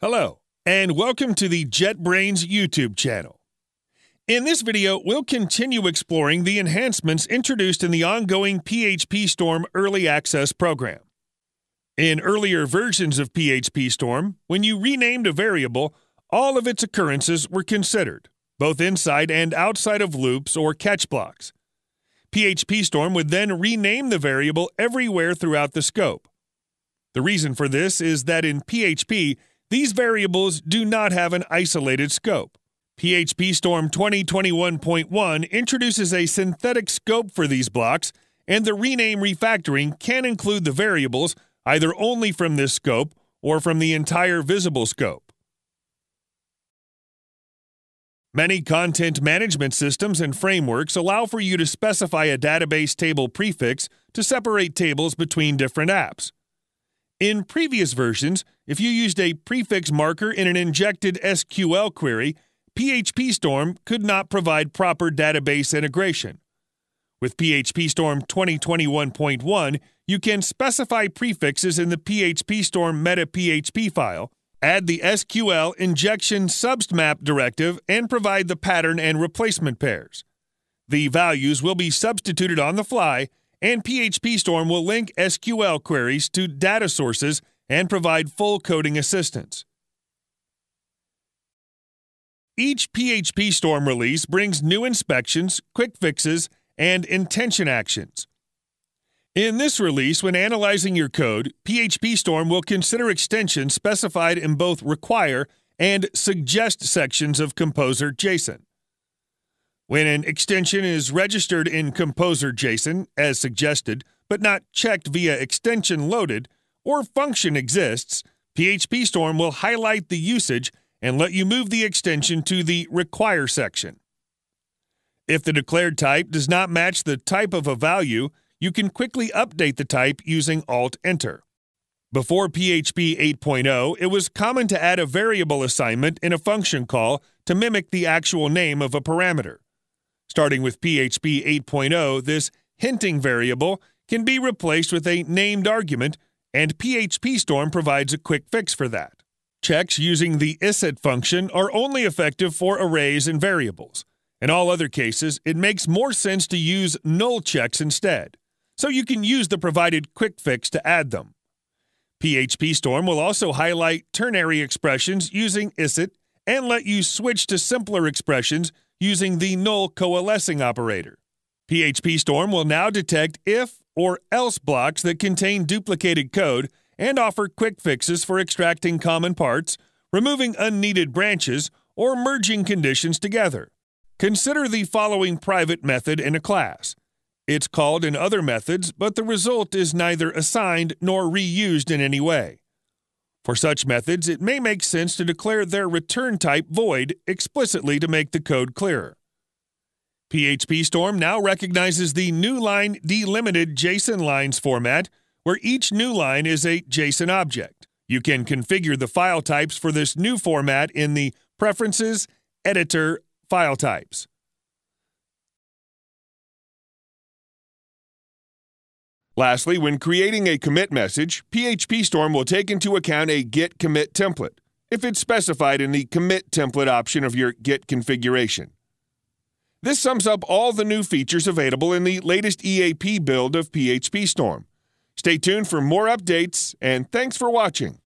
Hello, and welcome to the JetBrains YouTube channel. In this video, we'll continue exploring the enhancements introduced in the ongoing PhpStorm Early Access program. In earlier versions of PhpStorm, when you renamed a variable, all of its occurrences were considered, both inside and outside of loops or catch blocks. PhpStorm would then rename the variable everywhere throughout the scope. The reason for this is that in PHP, these variables do not have an isolated scope. PhpStorm 2021.1 introduces a synthetic scope for these blocks, and the rename refactoring can include the variables either only from this scope or from the entire visible scope. Many content management systems and frameworks allow for you to specify a database table prefix to separate tables between different apps. In previous versions, if you used a prefix marker in an injected SQL query, PhpStorm could not provide proper database integration. With PhpStorm 2021.1, you can specify prefixes in the PhpStorm meta PHP file, add the SQL injection substmap directive, and provide the pattern and replacement pairs. The values will be substituted on the fly and PhpStorm will link SQL queries to data sources and provide full coding assistance. Each PhpStorm release brings new inspections, quick fixes, and intention actions. In this release, when analyzing your code, PhpStorm will consider extensions specified in both require and suggest sections of Composer JSON. When an extension is registered in Composer JSON, as suggested, but not checked via extension loaded, or function exists, PhpStorm will highlight the usage and let you move the extension to the Require section. If the declared type does not match the type of a value, you can quickly update the type using Alt-Enter. Before PHP 8.0, it was common to add a variable assignment in a function call to mimic the actual name of a parameter. Starting with PHP 8.0, this hinting variable can be replaced with a named argument, and PhpStorm provides a quick fix for that. Checks using the isset function are only effective for arrays and variables. In all other cases, it makes more sense to use null checks instead, so you can use the provided quick fix to add them. PhpStorm will also highlight ternary expressions using isset and let you switch to simpler expressions using the null coalescing operator. PhpStorm will now detect if or else blocks that contain duplicated code and offer quick fixes for extracting common parts, removing unneeded branches, or merging conditions together. Consider the following private method in a class. It's called in other methods, but the result is neither assigned nor reused in any way. For such methods, it may make sense to declare their return type void explicitly to make the code clearer. PhpStorm now recognizes the new line delimited JSON lines format, where each new line is a JSON object. You can configure the file types for this new format in the Preferences, Editor, File Types. Lastly, when creating a commit message, PhpStorm will take into account a git commit template, if it's specified in the commit template option of your git configuration. This sums up all the new features available in the latest EAP build of PhpStorm. Stay tuned for more updates, and thanks for watching.